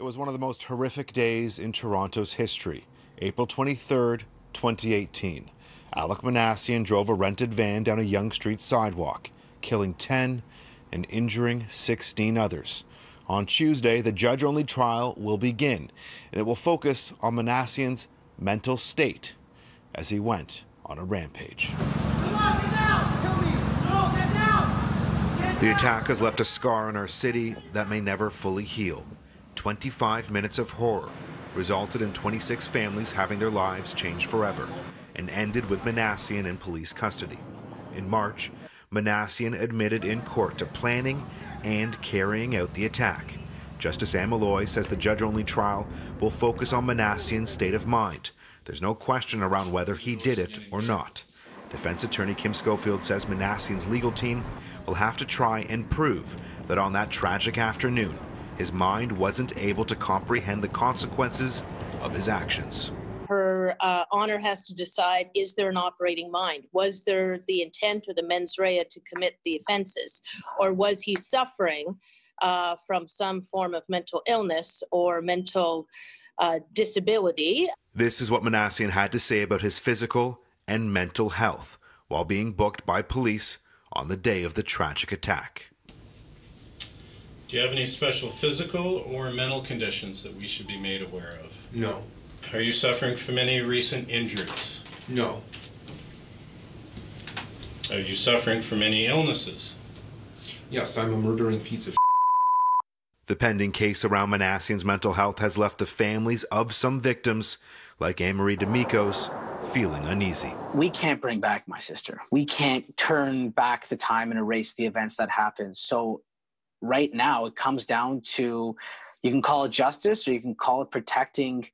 It was one of the most horrific days in Toronto's history. April 23rd, 2018. Alek Minassian drove a rented van down a Yonge Street sidewalk, killing 10 and injuring 16 others. On Tuesday, the judge only trial will begin, and it will focus on Minassian's mental state as he went on a rampage. The attack has left a scar in our city that may never fully heal. 25 minutes of horror resulted in 26 families having their lives changed forever and ended with Minassian in police custody. In March, Minassian admitted in court to planning and carrying out the attack. Justice Anne Molloy says the judge-only trial will focus on Minassian's state of mind. There's no question around whether he did it or not. Defense attorney Kim Schofield says Minassian's legal team will have to try and prove that on that tragic afternoon, his mind wasn't able to comprehend the consequences of his actions. Her uh, honor has to decide is there an operating mind? Was there the intent or the mens rea to commit the offenses? Or was he suffering uh, from some form of mental illness or mental uh, disability? This is what Minassian had to say about his physical and mental health while being booked by police on the day of the tragic attack. Do you have any special physical or mental conditions that we should be made aware of? No. Are you suffering from any recent injuries? No. Are you suffering from any illnesses? Yes, I'm a murdering piece of The pending case around Minassian's mental health has left the families of some victims, like Anne-Marie D'Amico's, feeling uneasy. We can't bring back my sister. We can't turn back the time and erase the events that happened. So right now it comes down to you can call it justice or you can call it protecting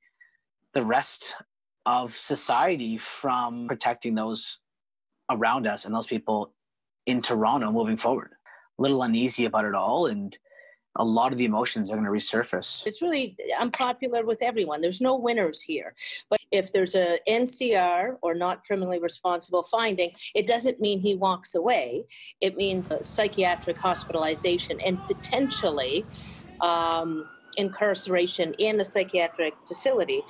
the rest of society from protecting those around us and those people in Toronto moving forward. A little uneasy about it all and a lot of the emotions are going to resurface. It's really unpopular with everyone. There's no winners here. But if there's a NCR or not criminally responsible finding, it doesn't mean he walks away. It means psychiatric hospitalization and potentially um, incarceration in a psychiatric facility.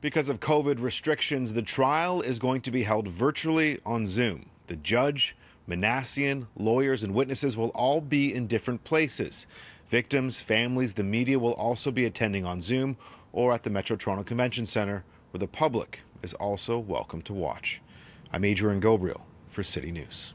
Because of COVID restrictions, the trial is going to be held virtually on Zoom. The judge, Minassian, lawyers, and witnesses will all be in different places. Victims, families, the media will also be attending on Zoom or at the Metro Toronto Convention Centre, where the public is also welcome to watch. I'm Adrian Ghobrial for City News.